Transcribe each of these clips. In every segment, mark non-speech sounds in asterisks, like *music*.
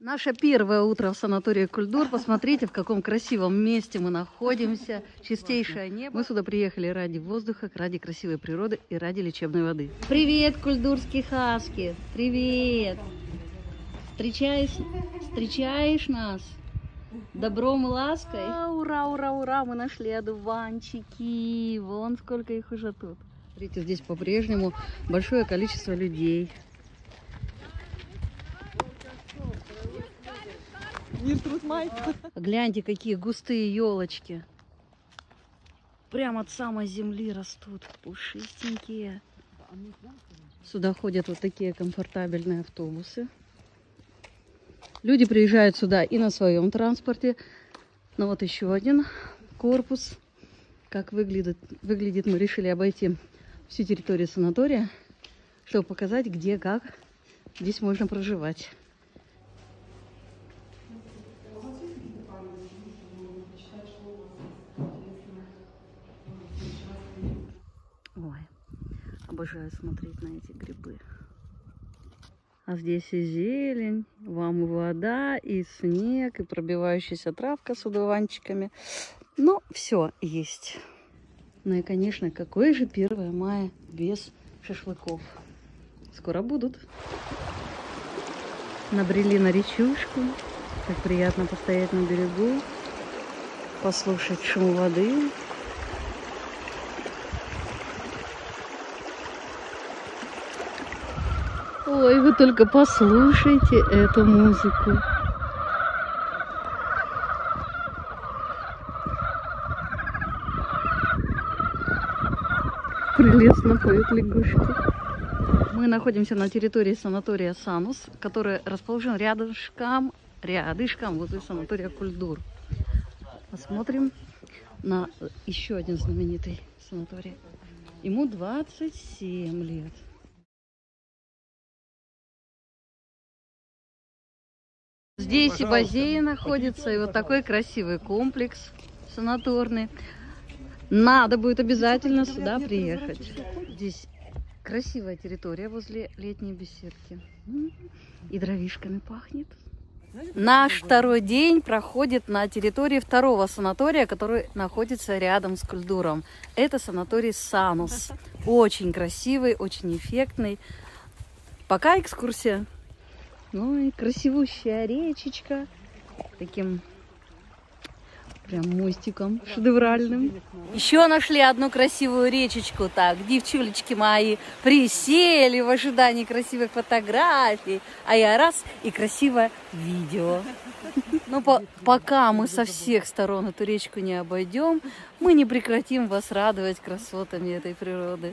Наше первое утро в санатории Кульдур. Посмотрите, в каком красивом месте мы находимся. Чистейшее небо. Мы сюда приехали ради воздуха, ради красивой природы и ради лечебной воды. Привет, кульдурские хаски! Привет! Встречаешь, встречаешь нас? Добром и лаской? А, ура, ура, ура! Мы нашли одуванчики. Вон сколько их уже тут. Смотрите, здесь по-прежнему большое количество людей. Гляньте, какие густые елочки. Прямо от самой земли растут, пушистенькие. Сюда ходят вот такие комфортабельные автобусы. Люди приезжают сюда и на своем транспорте. Но вот еще один корпус. Как выглядит, выглядит мы решили обойти всю территорию санатория, чтобы показать, где, как здесь можно проживать. Ой, обожаю смотреть на эти грибы. А здесь и зелень, вам и вода, и снег, и пробивающаяся травка с удуванчиками. Но все есть. Ну и, конечно, какое же 1 мая без шашлыков? Скоро будут. Набрели на речушку. Как приятно постоять на берегу, послушать шум воды. Ой, вы только послушайте эту музыку. Прелестно поют лягушки. Мы находимся на территории санатория Санус, который расположен рядышком, рядышком возле санатория Кульдур. Посмотрим на еще один знаменитый санаторий. Ему 27 лет. Здесь и бассейн находится, и вот такой красивый комплекс санаторный. Надо будет обязательно сюда приехать. Здесь красивая территория возле летней беседки. И дровишками пахнет. Наш второй день проходит на территории второго санатория, который находится рядом с Кульдуром. Это санаторий Санус. Очень красивый, очень эффектный. Пока экскурсия. Ну и красивущая речечка. Таким прям мостиком шедевральным. Еще нашли одну красивую речечку. Так, девчулечки мои присели в ожидании красивых фотографий. А я раз и красивое видео. Но по пока мы со всех сторон эту речку не обойдем, мы не прекратим вас радовать красотами этой природы.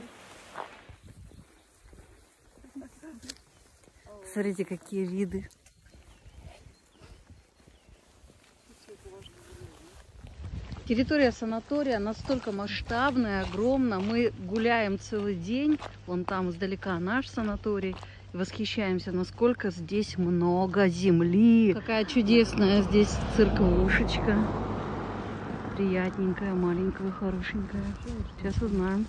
Смотрите, какие виды. Территория санатория настолько масштабная, огромна. Мы гуляем целый день. Вон там издалека наш санаторий. И восхищаемся, насколько здесь много земли. Какая чудесная здесь церквушечка. Приятненькая, маленькая, хорошенькая. Сейчас узнаем.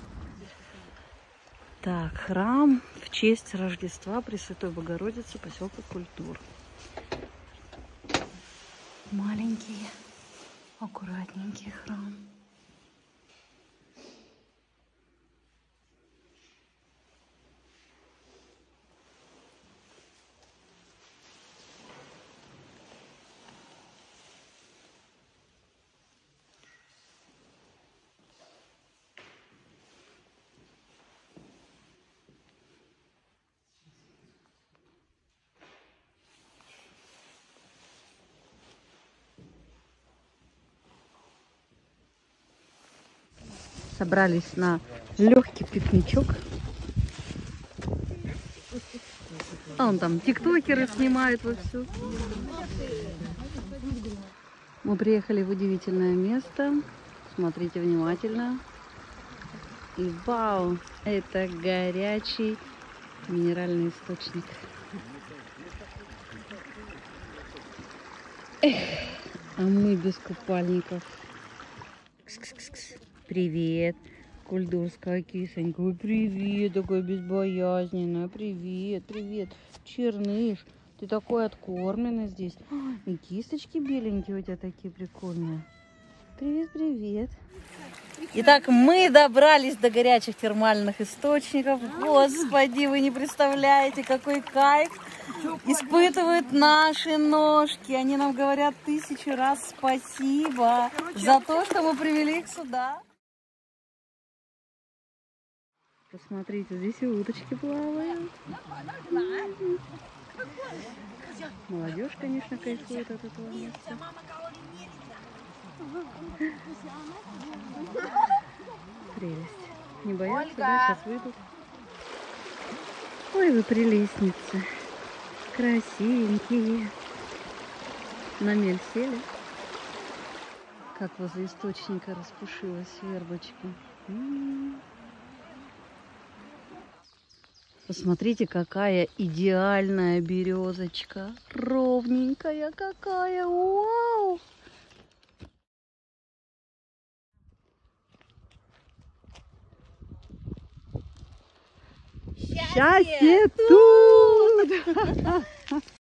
Так, храм в честь Рождества Пресвятой Богородицы поселка Культур. Маленький, аккуратненький храм. Собрались на легкий пикничок. А он там тиктокеры снимают вовсю. Мы приехали в удивительное место. Смотрите внимательно. И вау, это горячий минеральный источник. Эх, а мы без купальников. Привет, кульдурская кисонька. Ой, привет, такая безбоязненная. Привет, привет. Черныш, Ты такой откормленный здесь. И кисточки беленькие у тебя такие прикольные. Привет, привет. Итак, мы добрались до горячих термальных источников. Господи, вы не представляете, какой кайф испытывают наши ножки. Они нам говорят тысячу раз спасибо за то, что мы привели их сюда. Посмотрите, здесь и уточки плавают. Молодежь, конечно, кайфует от этого места. Прелесть. Не боятся, да? Сейчас выйдут. Ой, вы прелестницы. Красивенькие. На мель сели. Как возле источника распушилась вербочка. М -м -м. Посмотрите, какая идеальная березочка. Ровненькая какая. Вау! Счастье тут! *laughs* *laughs*